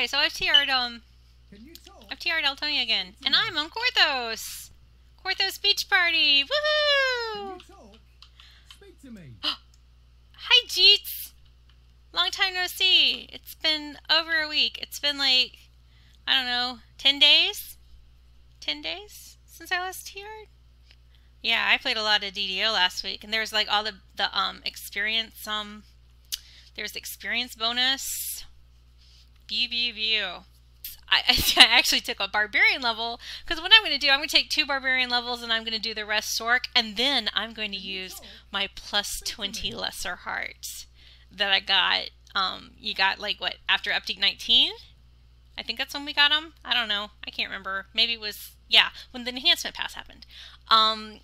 Okay, so I've TR'd, um? I've TR'd again. And I'm on Korthos! Korthos Beach Party! Woohoo! Speak to me. Hi, Jeets! Long time no see. It's been over a week. It's been like, I don't know, 10 days? 10 days since I last TR'd? Yeah, I played a lot of DDO last week, and there's like all the, the um experience, um, there's experience bonus. View, view, view. I, I actually took a barbarian level because what I'm going to do, I'm going to take two barbarian levels and I'm going to do the rest sorc, and then I'm going to use my plus 20 lesser hearts that I got. Um, you got like what after update 19? I think that's when we got them. I don't know. I can't remember. Maybe it was yeah when the enhancement pass happened. Um,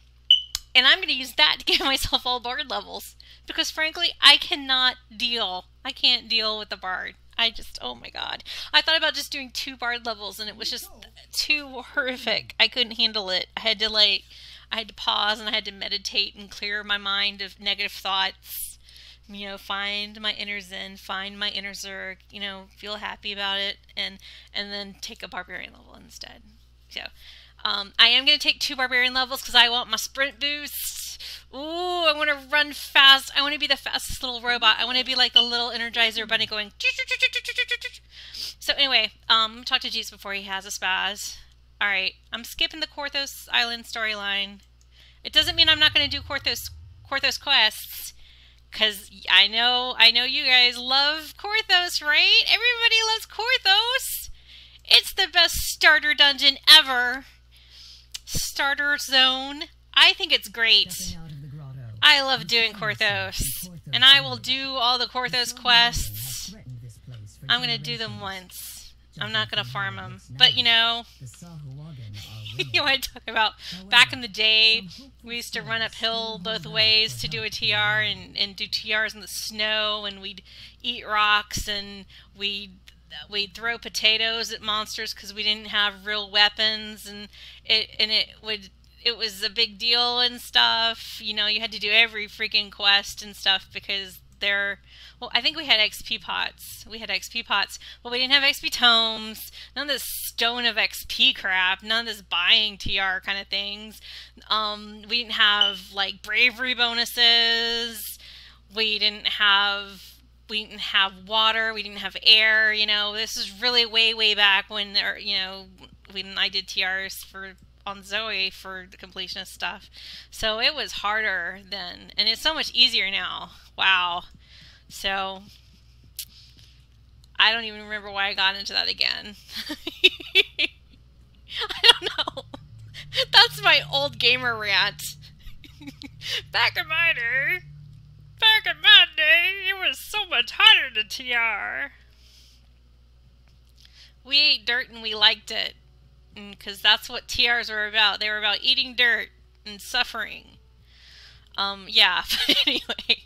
and I'm going to use that to give myself all bard levels because frankly I cannot deal. I can't deal with the bard. I just oh my god. I thought about just doing two bard levels and it was just too horrific. I couldn't handle it. I had to like I had to pause and I had to meditate and clear my mind of negative thoughts. You know, find my inner zen, find my inner zerg, you know, feel happy about it and and then take a barbarian level instead. So, um, I am going to take two barbarian levels because I want my sprint boost. Ooh, I want run fast. I want to be the fastest little robot. I want to be like the little Energizer bunny going. So anyway, um, talk to Jeets before he has a spaz. All right, I'm skipping the Korthos Island storyline. It doesn't mean I'm not going to do Korthos Korthos quests, because I know I know you guys love Korthos, right? Everybody loves Korthos. It's the best starter dungeon ever. Starter zone. I think it's great. Stepping out of the grotto. I love doing Korthos. And I will do all the Korthos quests. I'm going to do them once. I'm not going to farm them. But you know, you want to talk about back in the day, we used to run uphill both ways to do a TR and, and do TRs in the snow, and we'd eat rocks and we'd we'd throw potatoes at monsters because we didn't have real weapons, and it and it would it was a big deal and stuff. You know, you had to do every freaking quest and stuff because they're well, I think we had XP pots. We had XP pots, but we didn't have XP tomes. None of this stone of XP crap. None of this buying TR kind of things. Um, we didn't have like bravery bonuses. We didn't have we didn't have water. We didn't have air. You know, this is really way way back when there. You know, when I did TRs for on Zoe for the completionist stuff. So it was harder then, and it's so much easier now. Wow. So I don't even remember why I got into that again. I don't know. That's my old gamer rant. back in my day, back in my day, it was so much harder to TR. We ate dirt and we liked it. Because that's what TRs were about. They were about eating dirt and suffering. Um, yeah, but anyway.